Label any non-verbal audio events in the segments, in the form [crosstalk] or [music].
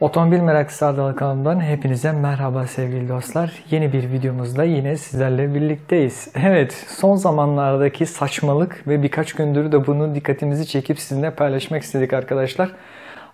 Otomobil Meraklısı Ardal kanalından hepinize merhaba sevgili dostlar. Yeni bir videomuzda yine sizlerle birlikteyiz. [laughs] Evet son zamanlardaki saçmalık ve birkaç gündür de bunu dikkatimizi çekip sizinle paylaşmak istedik arkadaşlar.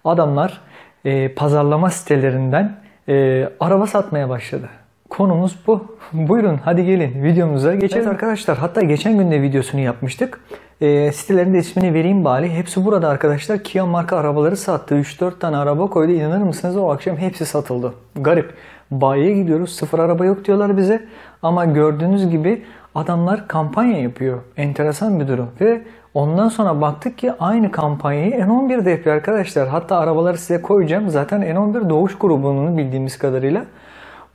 Adamlar e, pazarlama sitelerinden e, araba satmaya başladı. Konumuz bu. [laughs] Buyurun hadi gelin videomuza geçelim evet arkadaşlar. Hatta geçen gün de videosunu yapmıştık. E, sitelerin de ismini vereyim bari. Hepsi burada arkadaşlar. Kia marka arabaları sattı. 3-4 tane araba koydu. İnanır mısınız o akşam hepsi satıldı. Garip. Bayiye gidiyoruz. Sıfır araba yok diyorlar bize. Ama gördüğünüz gibi adamlar kampanya yapıyor. Enteresan bir durum. Ve ondan sonra baktık ki aynı kampanyayı N11'de yapıyor arkadaşlar. Hatta arabaları size koyacağım. Zaten N11 Doğuş grubunun bildiğimiz kadarıyla.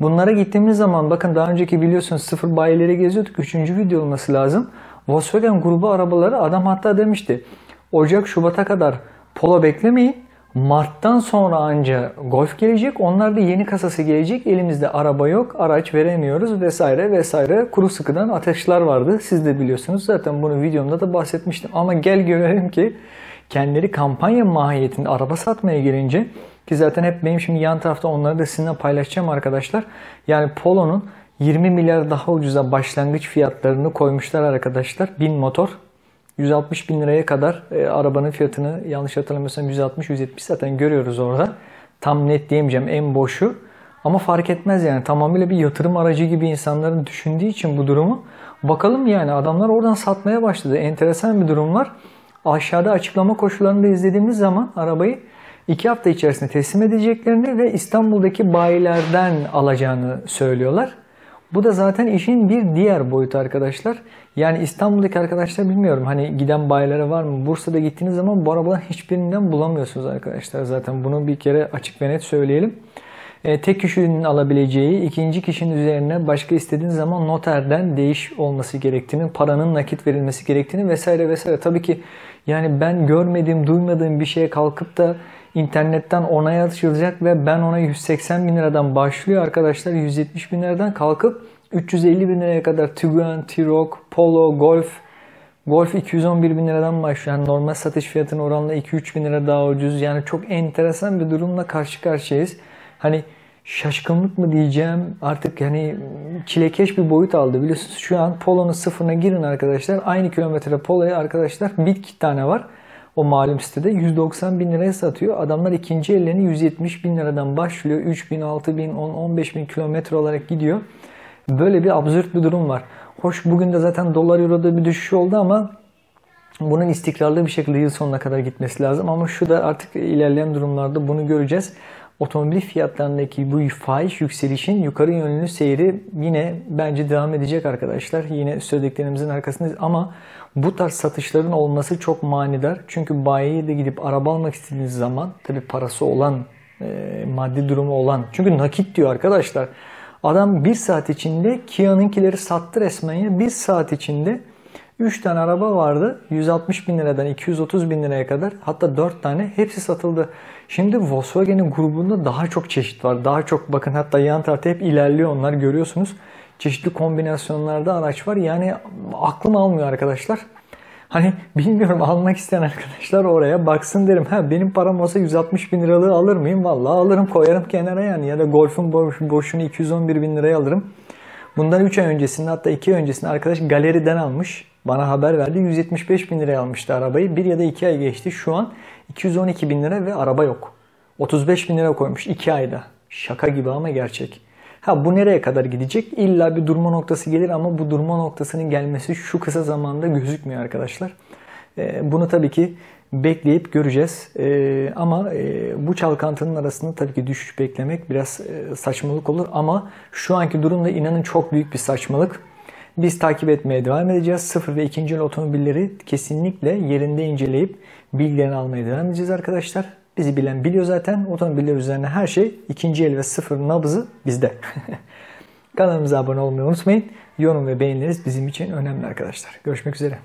Bunlara gittiğimiz zaman bakın daha önceki biliyorsunuz sıfır bayileri geziyorduk. Üçüncü video olması lazım. Volkswagen grubu arabaları adam hatta demişti. Ocak Şubat'a kadar Polo beklemeyin. Mart'tan sonra anca Golf gelecek. Onlar da yeni kasası gelecek. Elimizde araba yok, araç veremiyoruz vesaire vesaire. Kuru sıkıdan ateşler vardı. Siz de biliyorsunuz. Zaten bunu videomda da bahsetmiştim. Ama gel görelim ki kendileri kampanya mahiyetinde araba satmaya gelince ki zaten hep benim şimdi yan tarafta onları da sizinle paylaşacağım arkadaşlar. Yani Polo'nun 20 milyar daha ucuza başlangıç fiyatlarını koymuşlar arkadaşlar. 1000 motor 160 bin liraya kadar e, arabanın fiyatını yanlış hatırlamıyorsam 160-170 zaten görüyoruz orada. Tam net diyemeyeceğim en boşu. Ama fark etmez yani tamamıyla bir yatırım aracı gibi insanların düşündüğü için bu durumu. Bakalım yani adamlar oradan satmaya başladı. Enteresan bir durum var. Aşağıda açıklama koşullarını da izlediğimiz zaman arabayı 2 hafta içerisinde teslim edeceklerini ve İstanbul'daki bayilerden alacağını söylüyorlar. Bu da zaten işin bir diğer boyutu arkadaşlar. Yani İstanbul'daki arkadaşlar bilmiyorum hani giden bayilere var mı? Bursa'da gittiğiniz zaman bu arabaların hiçbirinden bulamıyorsunuz arkadaşlar. Zaten bunu bir kere açık ve net söyleyelim. E, tek kişinin alabileceği, ikinci kişinin üzerine başka istediğiniz zaman noterden değiş olması gerektiğini, paranın nakit verilmesi gerektiğini vesaire vesaire. Tabii ki yani ben görmediğim, duymadığım bir şeye kalkıp da internetten onay açılacak ve ben ona 180 bin liradan başlıyor arkadaşlar. 170 bin liradan kalkıp 350 bin liraya kadar Tiguan, T-Roc, Polo, Golf, Golf 211 bin liradan başlıyor. Yani normal satış fiyatına oranla 2-3 bin lira daha ucuz. Yani çok enteresan bir durumla karşı karşıyayız. Hani şaşkınlık mı diyeceğim artık yani çilekeş bir boyut aldı. Biliyorsunuz şu an Polo'nun sıfırına girin arkadaşlar. Aynı kilometre Polo'ya arkadaşlar bir iki tane var. O malum sitede 190 bin liraya satıyor. Adamlar ikinci ellerini 170 bin liradan başlıyor. 3 bin, 6 bin, 10, 15 bin kilometre olarak gidiyor. Böyle bir absürt bir durum var. Hoş bugün de zaten dolar euroda bir düşüş oldu ama bunun istikrarlı bir şekilde yıl sonuna kadar gitmesi lazım. Ama şu da artık ilerleyen durumlarda bunu göreceğiz otomobil fiyatlarındaki bu fahiş yükselişin yukarı yönlü seyri yine bence devam edecek arkadaşlar. Yine söylediklerimizin arkasındayız ama bu tarz satışların olması çok manidar. Çünkü bayiye de gidip araba almak istediğiniz zaman tabi parası olan, e, maddi durumu olan. Çünkü nakit diyor arkadaşlar. Adam bir saat içinde Kia'nınkileri sattı resmen ya. Bir saat içinde 3 tane araba vardı. 160 bin liradan 230 bin liraya kadar. Hatta 4 tane hepsi satıldı. Şimdi Volkswagen'in grubunda daha çok çeşit var. Daha çok bakın hatta yan tarafta hep ilerliyor onlar görüyorsunuz. Çeşitli kombinasyonlarda araç var. Yani aklım almıyor arkadaşlar. Hani bilmiyorum almak isteyen arkadaşlar oraya baksın derim. Ha benim param olsa 160 bin liralığı alır mıyım? Vallahi alırım koyarım kenara yani. Ya da Golf'un boşunu 211 bin liraya alırım. Bundan 3 ay öncesinde hatta 2 ay öncesinde arkadaş galeriden almış. Bana haber verdi. 175 bin liraya almıştı arabayı. Bir ya da 2 ay geçti. Şu an 212 bin lira ve araba yok. 35 bin lira koymuş 2 ayda. Şaka gibi ama gerçek. Ha bu nereye kadar gidecek? İlla bir durma noktası gelir ama bu durma noktasının gelmesi şu kısa zamanda gözükmüyor arkadaşlar. Ee, bunu tabii ki bekleyip göreceğiz. Ee, ama e, bu çalkantının arasında tabii ki düşüş beklemek biraz e, saçmalık olur. Ama şu anki durumda inanın çok büyük bir saçmalık. Biz takip etmeye devam edeceğiz. Sıfır ve ikinci el otomobilleri kesinlikle yerinde inceleyip bilgilerini almaya devam edeceğiz arkadaşlar. Bizi bilen biliyor zaten. Otomobiller üzerine her şey ikinci el ve sıfır nabızı bizde. [laughs] Kanalımıza abone olmayı unutmayın. Yorum ve beğenileriniz bizim için önemli arkadaşlar. Görüşmek üzere.